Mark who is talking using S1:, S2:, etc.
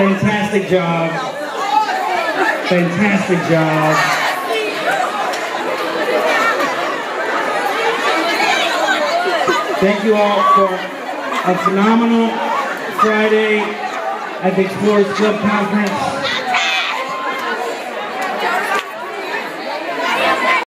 S1: Fantastic job. Fantastic job. Thank you all for a phenomenal Friday at the Explorers Club Conference.